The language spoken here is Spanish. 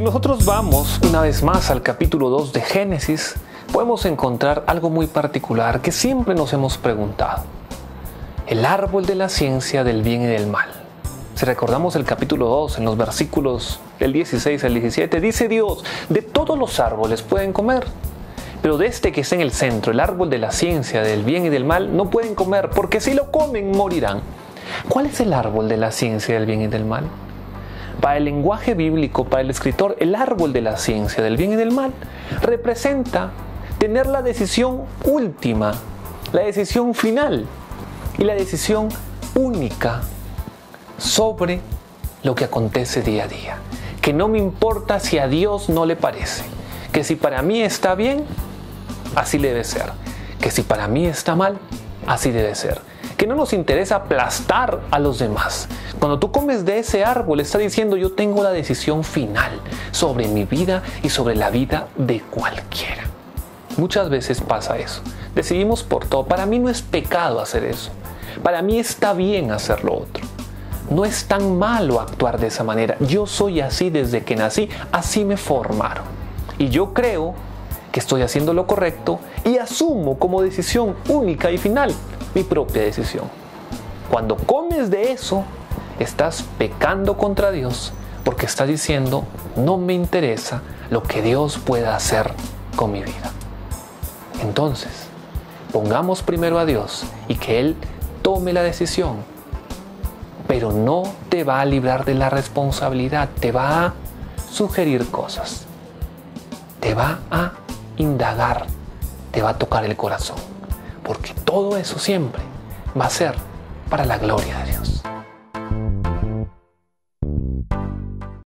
Si nosotros vamos una vez más al capítulo 2 de Génesis, podemos encontrar algo muy particular que siempre nos hemos preguntado. El árbol de la ciencia del bien y del mal. Si recordamos el capítulo 2, en los versículos del 16 al 17, dice Dios, de todos los árboles pueden comer, pero de este que está en el centro, el árbol de la ciencia del bien y del mal, no pueden comer, porque si lo comen morirán. ¿Cuál es el árbol de la ciencia del bien y del mal? Para el lenguaje bíblico, para el escritor, el árbol de la ciencia del bien y del mal representa tener la decisión última, la decisión final y la decisión única sobre lo que acontece día a día. Que no me importa si a Dios no le parece. Que si para mí está bien, así debe ser. Que si para mí está mal, así debe ser. Que no nos interesa aplastar a los demás. Cuando tú comes de ese árbol, está diciendo yo tengo la decisión final sobre mi vida y sobre la vida de cualquiera. Muchas veces pasa eso. Decidimos por todo. Para mí no es pecado hacer eso. Para mí está bien hacer lo otro. No es tan malo actuar de esa manera. Yo soy así desde que nací, así me formaron. Y yo creo que estoy haciendo lo correcto y asumo como decisión única y final mi propia decisión. Cuando comes de eso, estás pecando contra Dios porque estás diciendo, no me interesa lo que Dios pueda hacer con mi vida. Entonces, pongamos primero a Dios y que Él tome la decisión, pero no te va a librar de la responsabilidad, te va a sugerir cosas, te va a indagar, te va a tocar el corazón, porque todo eso siempre va a ser para la gloria de Dios.